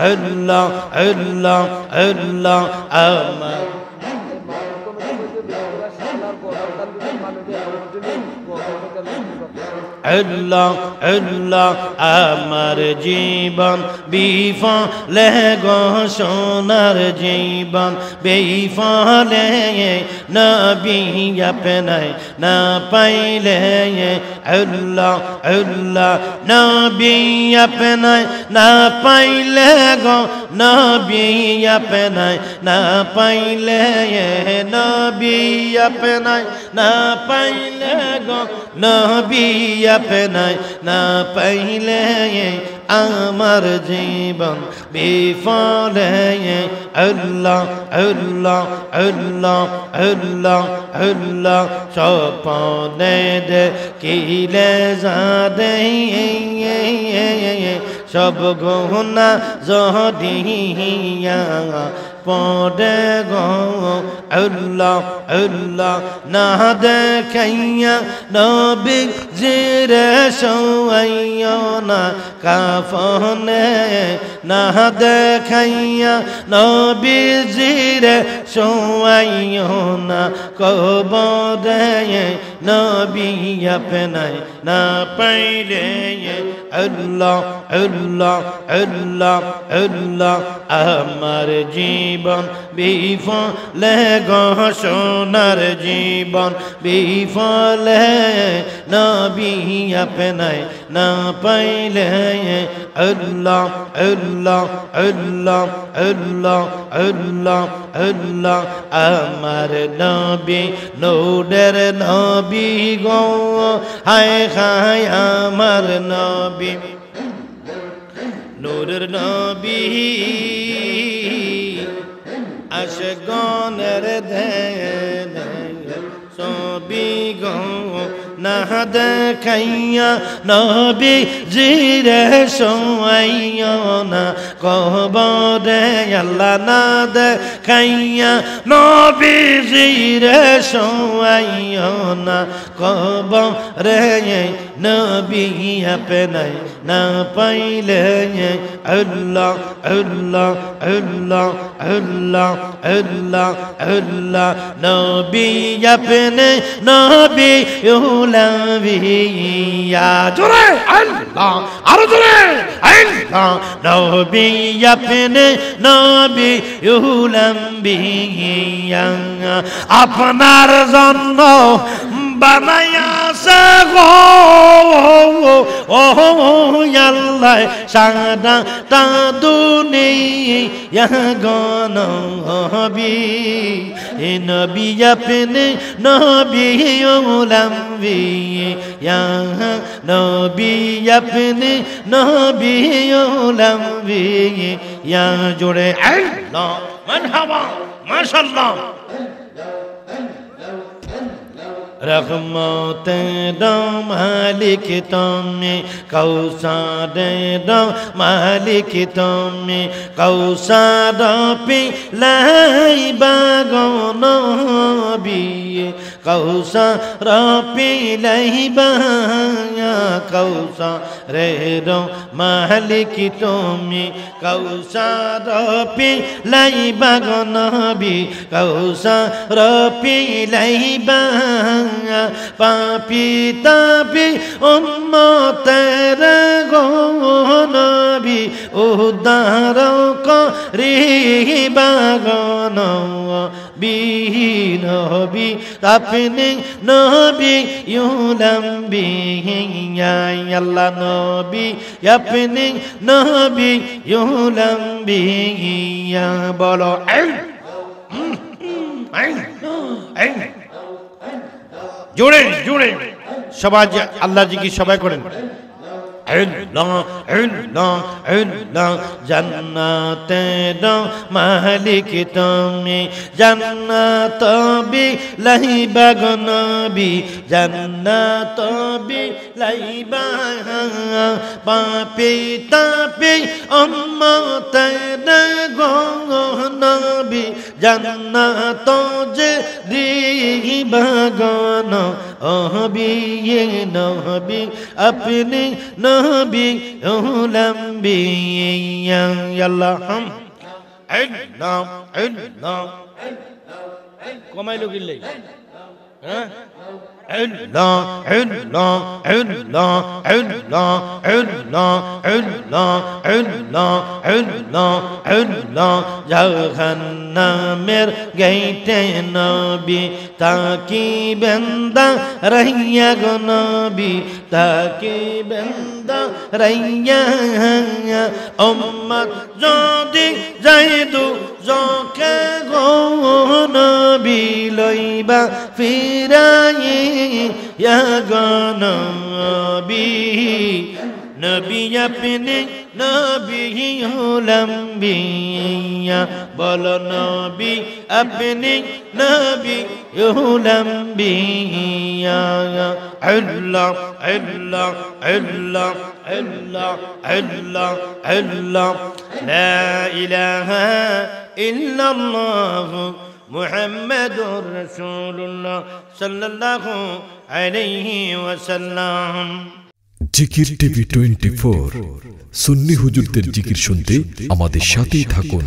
আল্লাহ আল্লাহ আল্লাহ আমার আল্লাহ আল্লাহ, আমার জীবন, বিফলে গো সোনার জীবন, বেফলে নবী আপনাই না পাইলে আল্লাহ আল্লাহ, নবী আপনাই না পাইলে গো নবী আপনাই না পাইলে নবী আপনাই না পাইলে গো নবী আপনাই না পাইলে আমার জীবন বিফলে আল্লাহ আল্লাহ আল্লাহ আল্লাহ আল্লাহ স্বপনে দে কিলে যা যাদে সব গহনা জহদিয়া পড়ে গো। আল্লাহ আল্লাহ, না দেখাইয়া নবী জিরে না কাফনে, না দেখাইয়া নবী জিরে না কবরে, নবী আপনাই না পাইলে। আল্লাহ আল্লাহ আল্লাহ আল্লাহ আমার জীবন বিফলে সোনার জীবন বিফলে নবী আপনাই না পাইলে আল্লাহ আল্লাহ আল্লাহ আল্লাহ আল্লাহ আল্লাহ। আমার নবী নৌডের নবী গো। হায় হায়, আমার নবী। নূরের নবী। আসে গনের দেন সবি গো না দেখাইয়া নবী জিরে সোয়াইয়া না কবরে আল্লাহ না দেখাইয়া নবী জিরে সোয়াইয়া না কবরে নবী আপনাই না পাইলে আল্লাহ আল্লাহ আল্লাহ আল্লাহ আল্লাহ আল্লাহ, নবী আপনে, নবী উলাবিয়া জোরে আল্লাহ আরও জোরে আল্লাহ নবী আপনে নবী উলাবিয়া আপনার জন্য বানাইয়াছে ও আল্লাহ সাদা তা দুনিয়া গন হবি এ নবী আপনে নবী উলামবি ইয়া নবী আপনে নবী উলামবি ইয়া জোরে আল্লাহ মারহাবা মাশাআল্লাহ रख मोते दो मालिक तो में, कौसा देदो मालिक तो में, कौसा दो पि लाई बागो नबी कौसा रोपी लही बहाया कौसा। रे रो महल की तुमी कौसा रोपी लही बगनबी कौसा रोपी लही बहाया पापी तापी उन्मो तेरे गो नबी उदारों को री बगनौ করিবাগন বিনবি আপনি নবি ইউলম্বি আল্লাহ নবি, আপনি নবি ইউলম্বি বলো জোরে জোরে, সবাই আল্লাহ জি কি সবাই করেন। জন্নাতে মালিক তুমি। জন্নাত বি লাইবা গনবি জন্নাত বি লাইবা পাপি, তাপি অম্মতে গনবি জন্নাত যে দিবাগান অহবি নহবি আপনি নহবি অহলম্বি আল্লাহ হাম নাম এক নাম কমাইলো কিল্লাই علا علا علا علا علا علا علا علا علا জাহান্নামের গেইটে নবী তাকি বেন্দা রহিয়া গো নবী তাকি বেন্দা রহিয়া উম্মত যদি যাইদু জকে ফিরাই ইয়া গো নবী নবী আপনি নবী হলাম বিয়া বল নবী আপনি নবী হলাম বিয়া আল্লাহ আল্লাহ আল্লাহ আল্লাহ আল্লাহ আল্লাহ, লা ইলাহা ইল্লাল্লাহ। মুহাম্মাদুর রাসূলুল্লাহ সাল্লাল্লাহু আলাইহি ওয়াসাল্লাম। জিকির টিভি টোয়েন্টি ফোর। সুন্নি হুজুরদের জিকির শুনতে আমাদের সাথেই থাকুন।